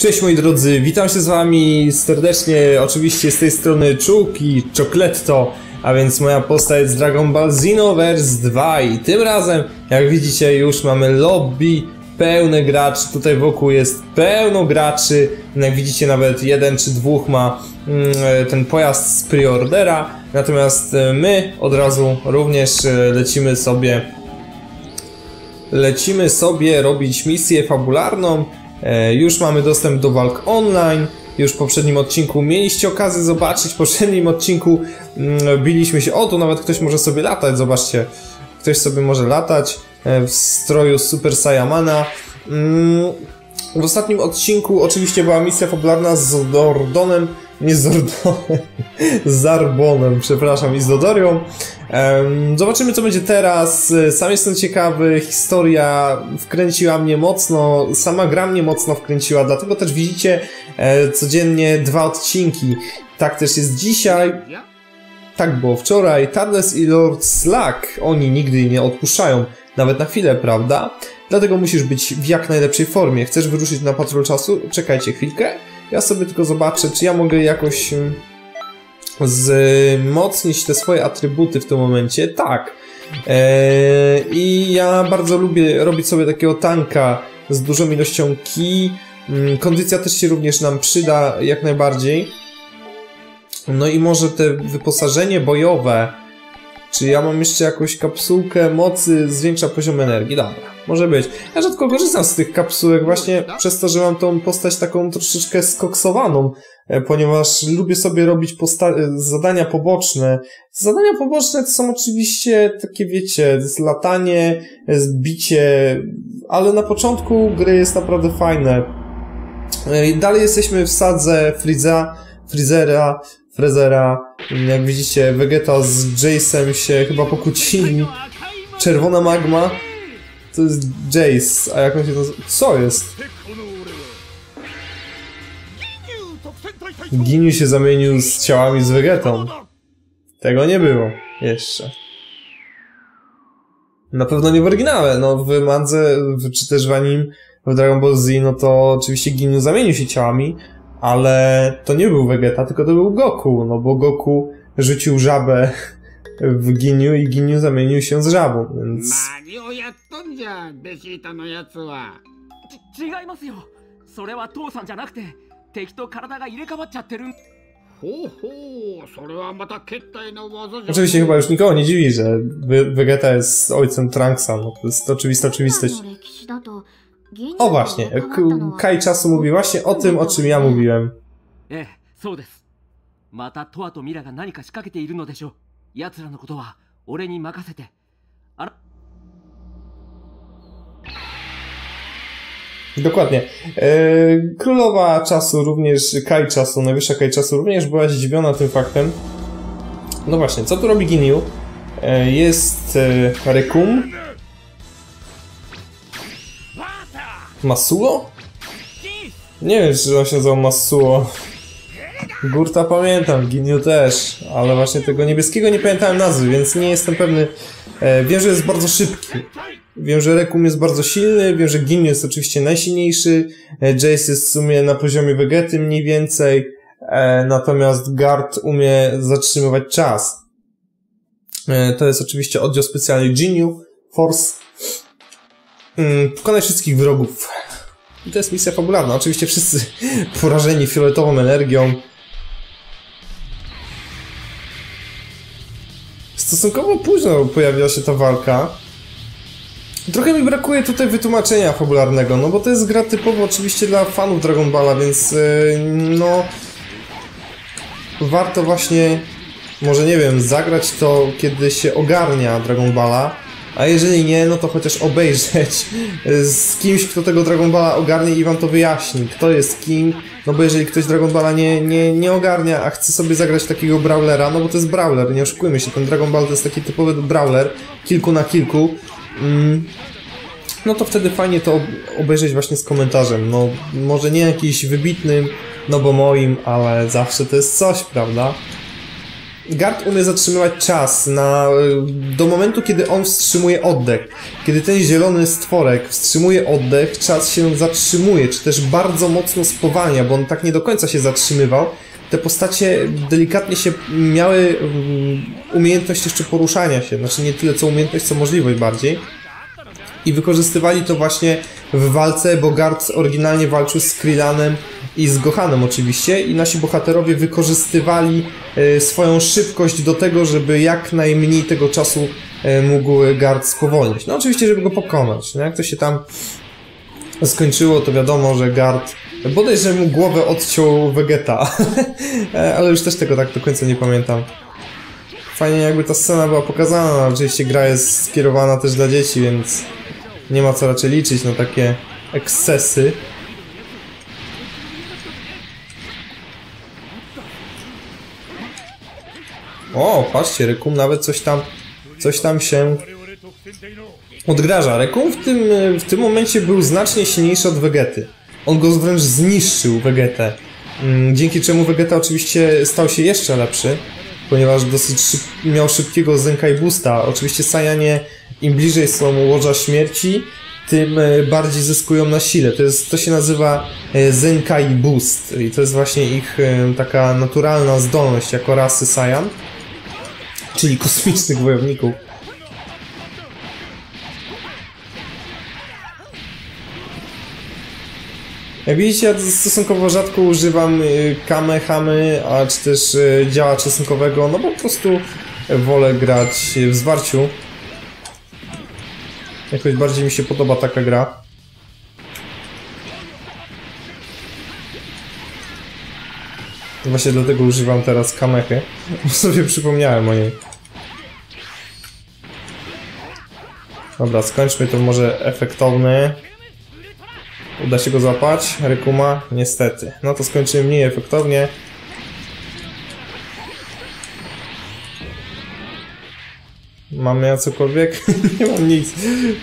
Cześć moi drodzy, witam się z wami serdecznie, oczywiście z tej strony Czuk i Chocletto, a więc moja postać z Dragon Ball Xenoverse 2 i tym razem, jak widzicie, już mamy lobby pełne graczy, tutaj wokół jest pełno graczy, jak widzicie nawet jeden czy dwóch ma mm, ten pojazd z preordera, natomiast e, my od razu również e, lecimy sobie lecimy sobie robić misję fabularną. E, już mamy dostęp do walk online. Już w poprzednim odcinku mieliście okazję zobaczyć. W poprzednim odcinku mm, biliśmy się. O, tu nawet ktoś może sobie latać. Zobaczcie. Ktoś sobie może latać e, w stroju Super Saiyamana. Mm, w ostatnim odcinku oczywiście była misja fabularna z Dordonem, nie z z Zarbonem, przepraszam, i z Dodorią. Zobaczymy co będzie teraz, sam jestem ciekawy, historia wkręciła mnie mocno, sama gra mnie mocno wkręciła, dlatego też widzicie e, codziennie dwa odcinki. Tak też jest dzisiaj, tak było wczoraj, Tarles i Lord Slack, oni nigdy nie odpuszczają, nawet na chwilę, prawda? Dlatego musisz być w jak najlepszej formie. Chcesz wyruszyć na patrol czasu? Czekajcie chwilkę. Ja sobie tylko zobaczę, czy ja mogę jakoś mm, wzmocnić te swoje atrybuty w tym momencie. Tak. Eee, I ja bardzo lubię robić sobie takiego tanka z dużą ilością ki. Mm, Kondycja też się również nam przyda jak najbardziej. No i może te wyposażenie bojowe. Czy ja mam jeszcze jakąś kapsułkę mocy, zwiększa poziom energii? Dobra, może być. Ja rzadko korzystam z tych kapsułek właśnie przez to, że mam tą postać taką troszeczkę skoksowaną, e, ponieważ lubię sobie robić e, zadania poboczne. Zadania poboczne to są oczywiście takie, wiecie, latanie, zbicie, ale na początku gry jest naprawdę fajne. E, Dalej jesteśmy w sadze Friza, Frizera, Frezera. Jak widzicie, Vegeta z Jace'em się chyba pokłócili. Czerwona magma to jest Jace, a jak on się nazywa? Co jest? Giniu się zamienił z ciałami z Vegetą. Tego nie było jeszcze. Na pewno nie w oryginale, no w Madze, w- czy też w anim, w Dragon Ball Z, no to oczywiście Giniu zamienił się ciałami, ale to nie był Vegeta, tylko to był Goku, no bo Goku rzucił żabę w Giniu i Giniu zamienił się z żabą, więc... 何をやっとんじゃベジータのやつはち違いますよそれは父さんじゃなくて敵と体が入れ替わっちゃってるんほうほうそれはまた決体の技じゃ Oczywiście chyba już nikogo nie dziwi, że Ve- Vegeta jest ojcem Trunksa, no to jest oczywista oczywistość. O właśnie, K- Kai Czasu mówi właśnie o tym, o czym ja mówiłem. ええそうですまたトアとミラが何か仕掛けているのでしょう 奴らのことは俺に任せてあら Dokładnie. E, Królowa czasu również, Kai czasu, najwyższa Kai czasu również była zdziwiona tym faktem. No właśnie, co tu robi Ginyu? E, jest e, Rekum. Masuo? Nie wiem, czy on się nazywał Masuo. Gurta pamiętam, Ginyu też, ale właśnie tego niebieskiego nie pamiętałem nazwy, więc nie jestem pewny. E, wiem, że jest bardzo szybki. Wiem, że Rekum jest bardzo silny, wiem, że Ginyu jest oczywiście najsilniejszy, e, Jace jest w sumie na poziomie Vegety mniej więcej, e, natomiast Guard umie zatrzymywać czas. E, to jest oczywiście oddział specjalny Ginyu Force. Mm, Pokonaj wszystkich wrogów. I to jest misja fabularna. Oczywiście wszyscy porażeni fioletową energią. Stosunkowo późno pojawiła się ta walka. Trochę mi brakuje tutaj wytłumaczenia fabularnego, no bo to jest gra typowo oczywiście dla fanów Dragon Balla, więc yy, no... Warto właśnie, może nie wiem, zagrać to, kiedy się ogarnia Dragon Balla, a jeżeli nie, no to chociaż obejrzeć y, z kimś, kto tego Dragon Balla ogarnie i wam to wyjaśni, kto jest kim, no bo jeżeli ktoś Dragon Balla nie, nie, nie ogarnia, a chce sobie zagrać takiego brawlera, no bo to jest brawler, nie oszukujmy się, ten Dragon Ball to jest taki typowy brawler, kilku na kilku, mm, no to wtedy fajnie to ob- obejrzeć właśnie z komentarzem. No, może nie jakiś wybitnym, no bo moim, ale zawsze to jest coś, prawda? Gard umie zatrzymywać czas na, do momentu, kiedy on wstrzymuje oddech. Kiedy ten zielony stworek wstrzymuje oddech, czas się zatrzymuje, czy też bardzo mocno spowalnia, bo on tak nie do końca się zatrzymywał. Te postacie delikatnie się miały mm, umiejętność jeszcze poruszania się, znaczy nie tyle co umiejętność, co możliwość bardziej. I wykorzystywali to właśnie w walce, bo Gard oryginalnie walczył z Krillanem i z Gohanem oczywiście i nasi bohaterowie wykorzystywali e, swoją szybkość do tego, żeby jak najmniej tego czasu e, mógł Gard spowolnić. No oczywiście, żeby go pokonać. No, jak to się tam skończyło, to wiadomo, że Gard bodajże mu głowę odciął Vegeta, E, ale już też tego tak do końca nie pamiętam. Fajnie jakby ta scena była pokazana, no, oczywiście gra jest skierowana też dla dzieci, więc nie ma co raczej liczyć na takie ekscesy. O, patrzcie, Rekum nawet coś tam, coś tam się odgraża. Rekum w tym, w tym momencie był znacznie silniejszy od Vegety. On go wręcz zniszczył, Vegetę. Mm, Dzięki czemu Vegeta oczywiście stał się jeszcze lepszy, ponieważ dosyć szyb miał szybkiego Zenkai Boosta. Oczywiście Saiyanie im bliżej są łoża śmierci, tym e, bardziej zyskują na sile. To, jest, to się nazywa e, Zenkai Boost i to jest właśnie ich e, taka naturalna zdolność jako rasy Saiyan, czyli kosmicznych wojowników. Jak widzicie, ja stosunkowo rzadko używam y, kamehamy, a czy też y, działa czosnkowego, no bo po prostu wolę grać w zwarciu. Jakoś bardziej mi się podoba taka gra. Właśnie dlatego używam teraz kamechy, bo sobie przypomniałem o niej. Dobra, skończmy to może efektowny. Uda się go złapać? Rekuma? Niestety. No to skończymy mniej efektownie. Mamy ja cokolwiek? Nie mam nic.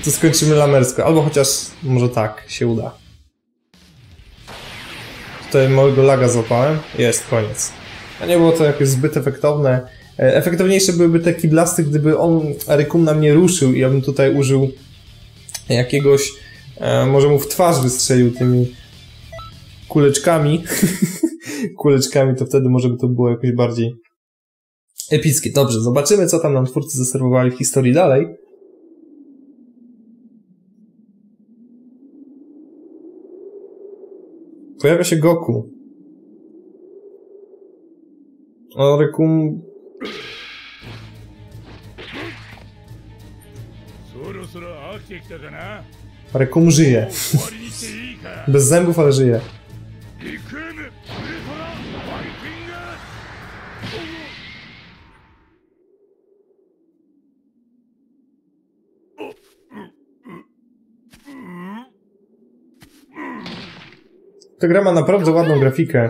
To skończymy lamersko. Albo chociaż może tak się uda. Tutaj małego laga złapałem. Jest, koniec. A nie było to jakieś zbyt efektowne. E, Efektowniejsze byłyby te kiblasty, gdyby on, Rekum na mnie ruszył i ja bym tutaj użył jakiegoś E, może mu w twarz wystrzelił tymi kuleczkami. kuleczkami, to wtedy może by to było jakoś bardziej epickie. Dobrze, zobaczymy, co tam nam twórcy zaserwowali w historii dalej. pojawia się Goku. A Rekum... Rekum żyje. Bez zębów, ale żyje. Ta gra ma naprawdę ładną grafikę.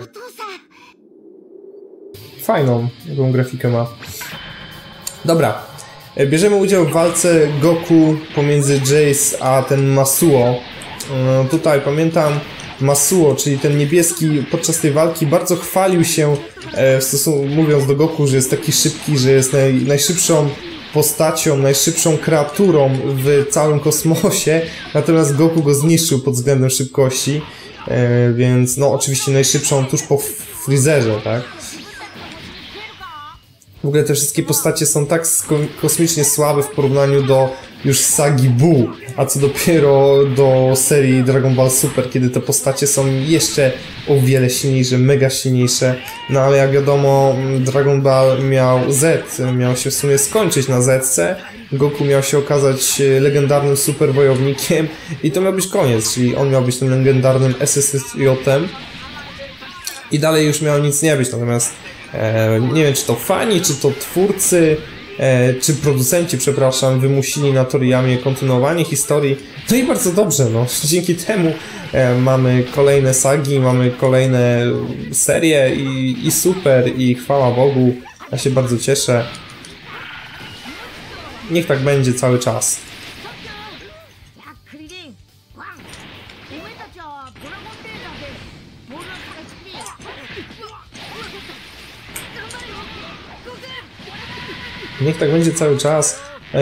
Fajną, jaką grafikę ma. Dobra. E, Bierzemy udział w walce Goku pomiędzy Jace a ten Masuo. E, Tutaj pamiętam Masuo, czyli ten niebieski podczas tej walki bardzo chwalił się e, w stosunku, mówiąc do Goku, że jest taki szybki, że jest naj, najszybszą postacią, najszybszą kreaturą w całym kosmosie, natomiast Goku go zniszczył pod względem szybkości, e, więc no oczywiście najszybszą tuż po Freezerze, tak? W ogóle te wszystkie postacie są tak kosmicznie słabe w porównaniu do już sagi Buu, a co dopiero do serii Dragon Ball Super, kiedy te postacie są jeszcze o wiele silniejsze, mega silniejsze. No ale jak wiadomo, mm, Dragon Ball miał Z, miał się w sumie skończyć na Zetce, Goku miał się okazać e, legendarnym super wojownikiem i to miał być koniec, czyli on miał być tym legendarnym SSJ-em i dalej już miało nic nie być, natomiast e, nie wiem, czy to fani, czy to twórcy, e, czy producenci, przepraszam, wymusili na Toriyamie kontynuowanie historii. No i bardzo dobrze, no. Dzięki temu e, mamy kolejne sagi, mamy kolejne serie i, i super, i chwała Bogu. Ja się bardzo cieszę. Niech tak będzie cały czas. Niech tak będzie cały czas. E,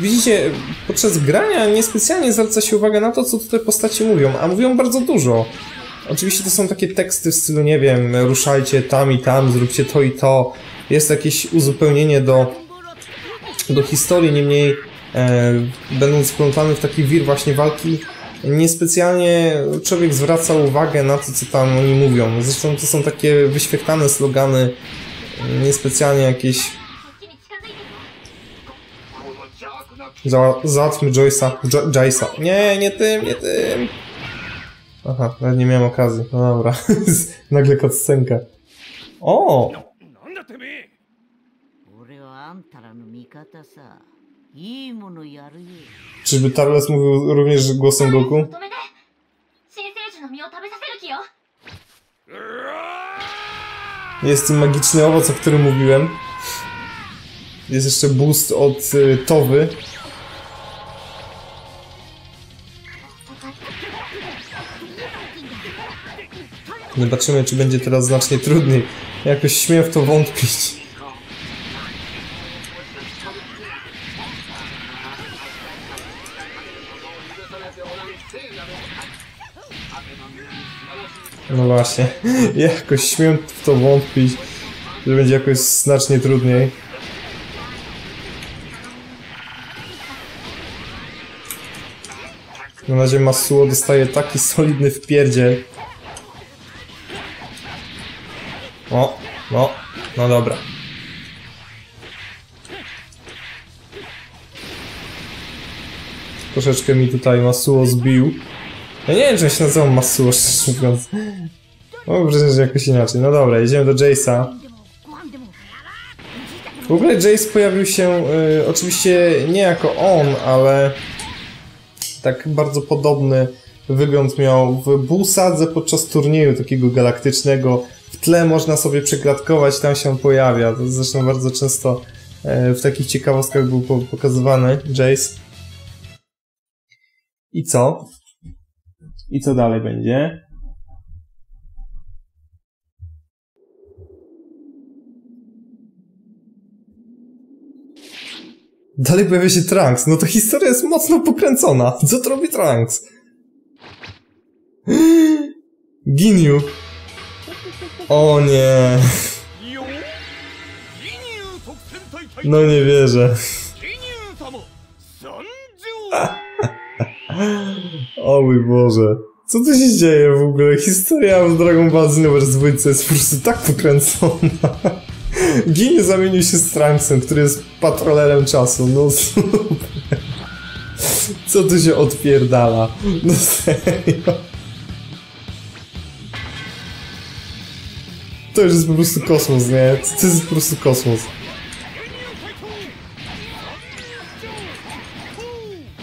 widzicie, podczas grania niespecjalnie zwraca się uwagę na to, co tutaj postaci mówią, a mówią bardzo dużo. Oczywiście to są takie teksty w stylu, nie wiem, ruszajcie tam i tam, zróbcie to i to. Jest jakieś uzupełnienie do do historii, niemniej e, będąc wplątany w taki wir właśnie walki, niespecjalnie człowiek zwraca uwagę na to, co tam oni mówią. Zresztą to są takie wyświetlane slogany, niespecjalnie jakieś... Za, załatwmy Joyce'a. Nie, nie tym, nie tym. Aha, nawet nie miałem okazji. No dobra. Nagle cutscenka. O! Czyżby Tarles mówił również głosem Goku? Jest ten magiczny owoc, o którym mówiłem. Jest jeszcze boost od y, Towy. Zobaczymy, czy będzie teraz znacznie trudniej. Jakoś śmiem w to wątpić. No właśnie, jakoś śmiem w to wątpić, że będzie jakoś znacznie trudniej. Na razie Masuo dostaje taki solidny wpierdziel. O, no, no dobra. Troszeczkę mi tutaj Masuo zbił. Ja nie wiem, czy on się nazywał Masusz, mówiąc. Mam wrażenie, że jakoś inaczej. No dobra, idziemy do Jace'a. W ogóle Jace pojawił się y, oczywiście nie jako on, ale tak bardzo podobny wygląd miał w Busadze podczas turnieju takiego galaktycznego. W tle można sobie przeklatkować, tam się pojawia. To zresztą bardzo często y, w takich ciekawostkach był pokazywany Jace. I co? I co dalej będzie? Dalej pojawia się Trunks. No to historia jest mocno pokręcona. Co to robi Trunks? Giniu. O nie. No nie wierzę. O mój Boże. Co tu się dzieje w ogóle? Historia z Dragon Ball Xenoverse 2 jest po prostu tak pokręcona. Gin zamienił się z Trunksem, który jest patrolerem czasu. No super. Co tu się odpierdala? No serio. To już jest po prostu kosmos, nie? To jest po prostu kosmos.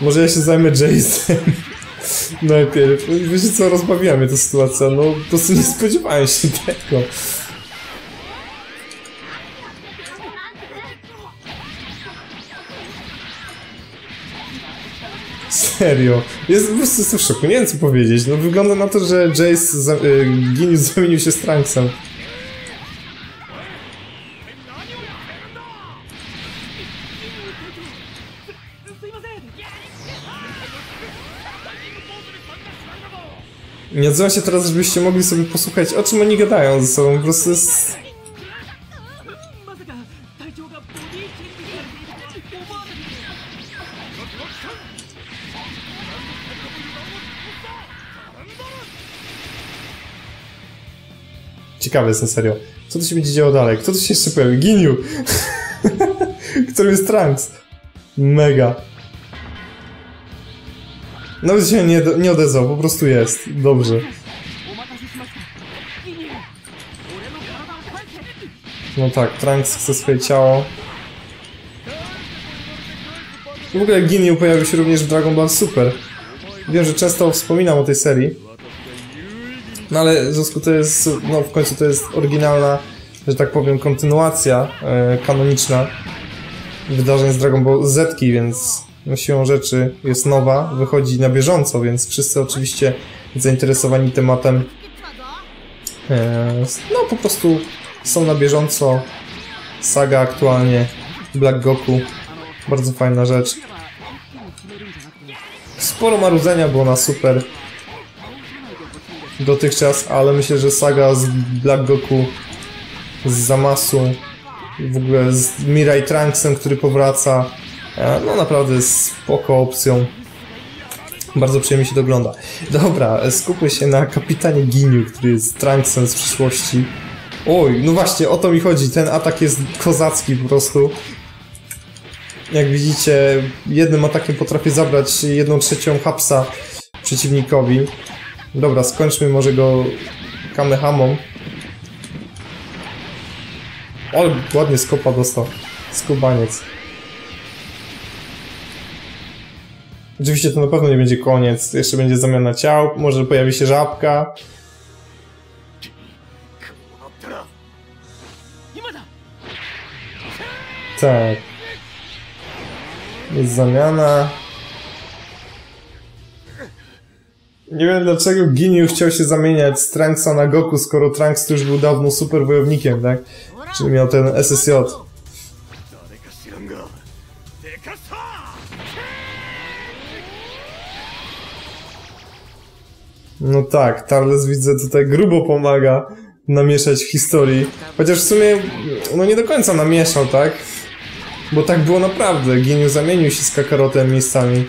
Może ja się zajmę Jace'em. Najpierw. Wiecie co, rozbawiła mnie ta sytuacja. No, po prostu nie spodziewałem się tego. Serio. Jest, po prostu jestem w szoku. Nie wiem co powiedzieć. No wygląda na to, że Jace za, y, zamienił się z Trunksem. nie odzywa się teraz, żebyście mogli sobie posłuchać, o czym oni gadają ze sobą. Po prostu jest... Ciekawe jest na serio. Co tu się będzie działo dalej? Kto tu się jeszcze pojawi? Giniu! Którym jest Trunks? Mega. Nawet się nie, nie odezwał, po prostu jest. Dobrze. No tak, Trunks chce swoje ciało. W ogóle Ginyu pojawił się również w Dragon Ball Super. Wiem, że często wspominam o tej serii. No ale w związku to jest, no w końcu to jest oryginalna, że tak powiem, kontynuacja e, kanoniczna wydarzeń z Dragon Ball Zetki, więc no, siłą rzeczy jest nowa, wychodzi na bieżąco, więc wszyscy oczywiście zainteresowani tematem e, no po prostu są na bieżąco. Saga aktualnie, Black Goku, bardzo fajna rzecz. Sporo marudzenia było na super dotychczas, ale myślę, że saga z Black Goku, z Zamasu, w ogóle z Mirai Trunksem, który powraca, no naprawdę spoko opcją. Bardzo przyjemnie się dogląda. Dobra, e, skupmy się na kapitanie Giniu, który jest Trunksem z przyszłości. Oj, no właśnie, o to mi chodzi. Ten atak jest kozacki po prostu. Jak widzicie, jednym atakiem potrafię zabrać jedną trzecią hapsa przeciwnikowi. Dobra, skończmy może go kamehamą. O, ładnie skopa dostał. Skubaniec. Oczywiście to na pewno nie będzie koniec, jeszcze będzie zamiana ciał, może pojawi się żabka. Tak. Jest zamiana. Nie wiem dlaczego Ginyu chciał się zamieniać z Trunksa na Goku, skoro Trunks to już był dawno super wojownikiem, tak? Czyli miał ten SSJ. No tak, Tarles widzę tutaj grubo pomaga namieszać w historii. Chociaż w sumie, no nie do końca namieszał, tak? Bo tak było naprawdę. Ginyu zamienił się z Kakarotem miejscami.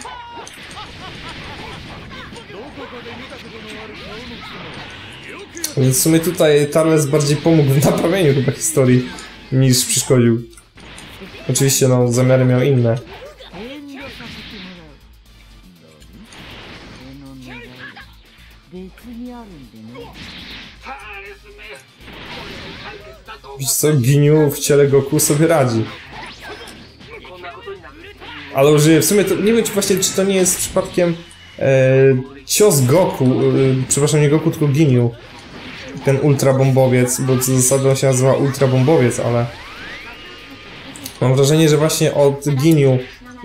Więc w sumie tutaj Tarles bardziej pomógł w naprawieniu chyba historii niż przeszkodził. Oczywiście, no, zamiary miał inne. Co, Giniu w ciele Goku sobie radzi. Ale użyję, w sumie to, nie wiem czy właśnie, czy to nie jest przypadkiem e, cios Goku, e, przepraszam, nie Goku, tylko Giniu. Ten ultrabombowiec, bo co zasadą się nazywa ultrabombowiec, ale... Mam wrażenie, że właśnie od Giniu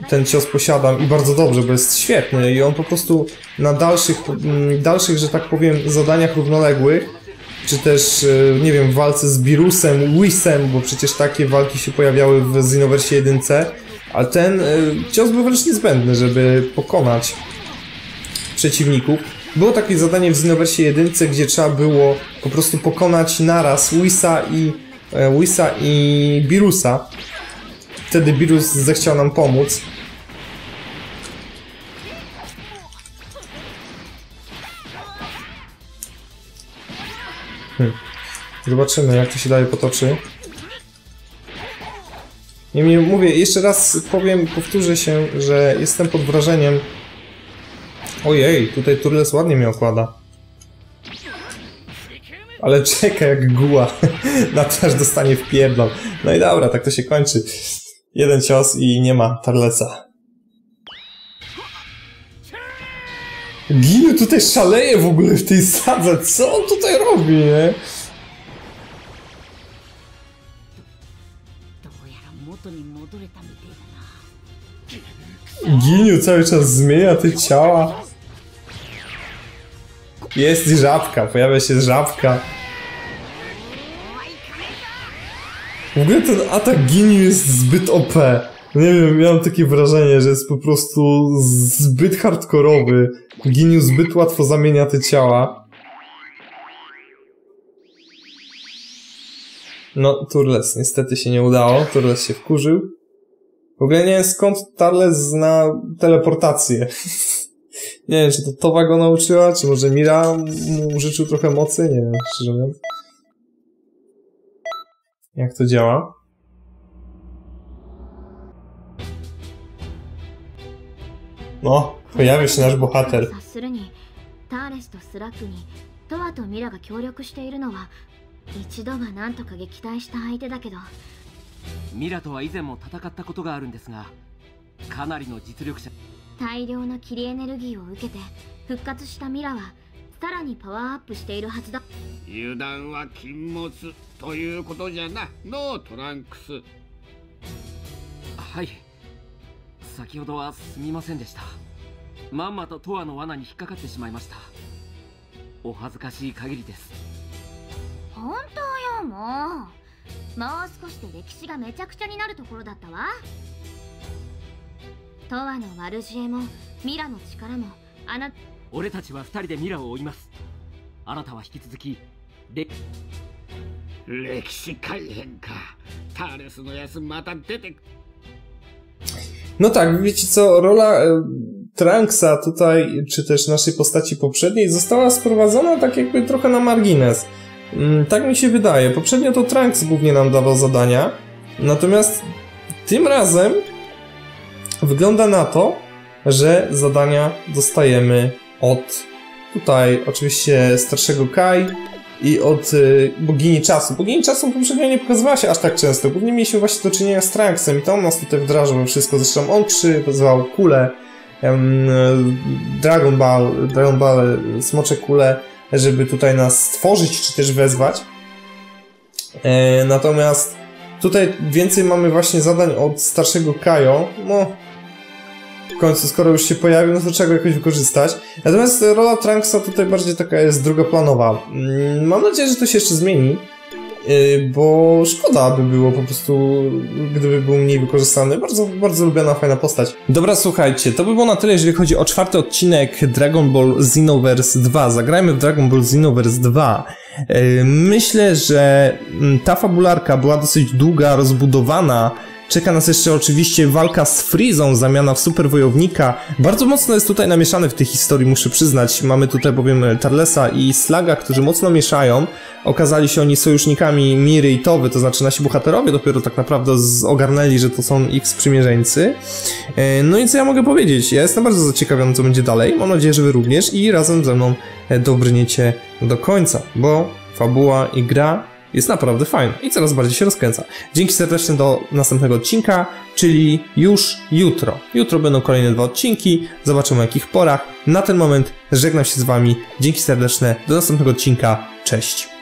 ten cios posiadam i bardzo dobrze, bo jest świetny i on po prostu na dalszych, mm, dalszych że tak powiem, zadaniach równoległych czy też, e, nie wiem, w walce z Birusem, Whisem, bo przecież takie walki się pojawiały w Xenoversie 1, ale ten e, cios był wręcz niezbędny, żeby pokonać przeciwników. Było takie zadanie w Xenoversie 1, gdzie trzeba było po prostu pokonać naraz Wisa i e, Wisa i Birusa. Wtedy Birus zechciał nam pomóc. Hmm. Zobaczymy, jak to się dalej potoczy. Niemniej mówię, jeszcze raz powiem, powtórzę się, że jestem pod wrażeniem. Ojej, tutaj Turles ładnie mnie okłada. Ale czeka jak guła. Na twarz dostanie w pierdol. No i dobra, tak to się kończy. Jeden cios i nie ma Tarlesa. Ginu tutaj szaleje w ogóle w tej sadze. Co on tutaj robi, nie? Giniu cały czas zmienia te ciała. Jest i żabka, pojawia się żabka. W ogóle ten atak Giniu jest zbyt OP. Nie wiem, miałem takie wrażenie, że jest po prostu zbyt hardkorowy. Giniu zbyt łatwo zamienia te ciała. No, Turles niestety się nie udało. Turles się wkurzył. W ogóle nie wiem skąd Tarles zna teleportację. nie wiem, czy to Towa go nauczyła, czy może Mira mu życzył trochę mocy, nie wiem, szczerze mówiąc. Jak to działa? No, pojawia się nasz bohater. 察するにターレスとスラックにトワとミラが協力しているのは一度は何とか撃退した相手だけどミラとは以前も戦ったことがあるんですがかなりの実力者大量の霧エネルギーを受けて復活したミラはさらにパワーアップしているはずだ油断は禁物ということじゃなノートランクスはい先ほどはすみませんでした。まんまとトアの罠に引っかかってしまいました。お恥ずかしい限りです。本当よもう。もう少しで歴史がめちゃくちゃになるところだったわ。トワの悪知恵もミラの力もあな俺たちは二人でミラを追います。あなたは引き続きレ歴史改変か。ターレスのやつまた出て No tak, wiecie co, rola e, Trunksa tutaj, czy też naszej postaci poprzedniej, została sprowadzona tak jakby trochę na margines. Mm, Tak mi się wydaje. Poprzednio to Trunks głównie nam dawał zadania, natomiast tym razem wygląda na to, że zadania dostajemy od tutaj oczywiście starszego Kai i od y, bogini czasu. Bogini czasu poprzednio nie pokazywała się aż tak często. Głównie mieliśmy właśnie do czynienia z Trunksem i to on nas tutaj wdrażał wszystko. Zresztą on przyzwał kulę, em, Dragon Ball, Dragon Ball, y, smocze kulę, żeby tutaj nas stworzyć, czy też wezwać. E, natomiast tutaj więcej mamy właśnie zadań od starszego Kajo. No, w końcu, skoro już się pojawił, no to trzeba go jakoś wykorzystać. Natomiast rola Trunksa tutaj bardziej taka jest drugoplanowa. Mm, Mam nadzieję, że to się jeszcze zmieni, yy, bo szkoda by było po prostu, gdyby był mniej wykorzystany. Bardzo, bardzo lubiana, fajna postać. Dobra, słuchajcie, to by było na tyle, jeżeli chodzi o czwarty odcinek Dragon Ball Xenoverse 2. Zagrajmy w Dragon Ball Xenoverse 2. Yy, Myślę, że mm, ta fabularka była dosyć długa, rozbudowana. Czeka nas jeszcze oczywiście walka z Freezą, zamiana w superwojownika. Bardzo mocno jest tutaj namieszane w tej historii, muszę przyznać. Mamy tutaj bowiem Tarlesa i Slaga, którzy mocno mieszają. Okazali się oni sojusznikami Miry i Towy, to znaczy nasi bohaterowie dopiero tak naprawdę ogarnęli, że to są ich sprzymierzeńcy. E, No i co ja mogę powiedzieć? Ja jestem bardzo zaciekawiony, co będzie dalej. Mam nadzieję, że wy również i razem ze mną e, dobrniecie do końca, bo fabuła i gra jest naprawdę fajna i coraz bardziej się rozkręca. Dzięki serdecznie do następnego odcinka, czyli już jutro. Jutro będą kolejne dwa odcinki, zobaczymy o jakich porach. Na ten moment żegnam się z wami. Dzięki serdeczne, do następnego odcinka. Cześć.